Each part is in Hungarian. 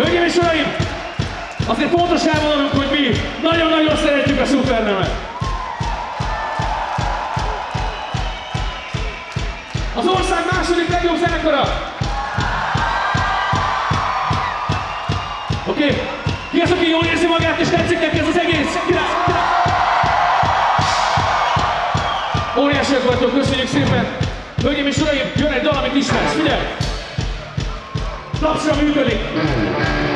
Hölgyeim és uraim, azért fontos elmondanunk, hogy mi nagyon-nagyon szeretjük a szupernemet. Az ország második legjobb zenekara. Oké? Okay. Ki az, aki jól érzi magát és tetszik neki ez az egész? Király, király. Óriásiak vagytok, köszönjük szépen! Hölgyeim és uraim, jön egy dal, amit ismersz, figyelj! Stop sur une.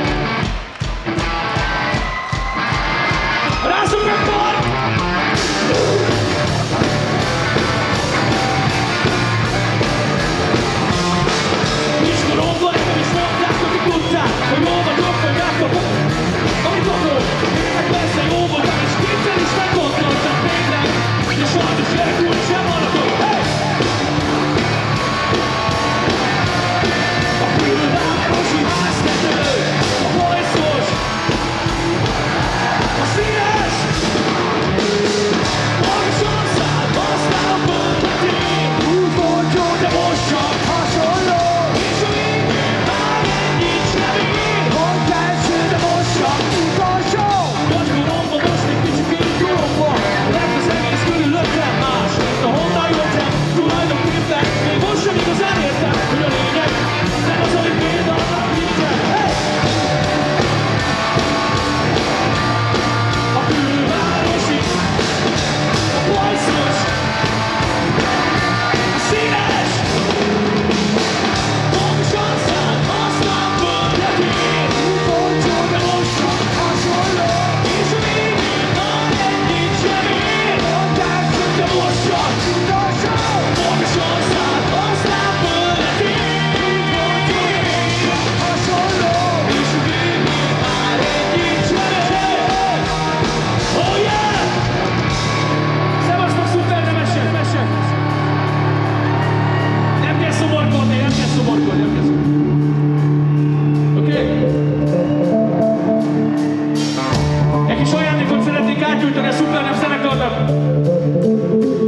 átülteni a szupernem zenekarnak.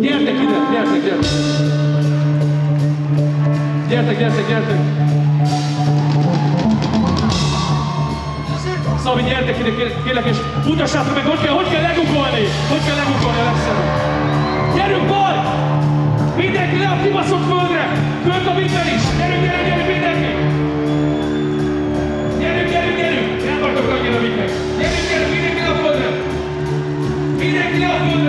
Gyertek ide, gyertek, gyertek. Gyertek, gyertek, gyertek. Szabi, gyertek ide, kérlek, és mutassátok meg, hogy kell, hogy kell legukolni. Hogy kell legukolni a legszebb. Gyerünk, bal! Mindenki le a kibaszott földre! Föld a minden is! Gyerünk, gyerünk, gyerünk! Thank you.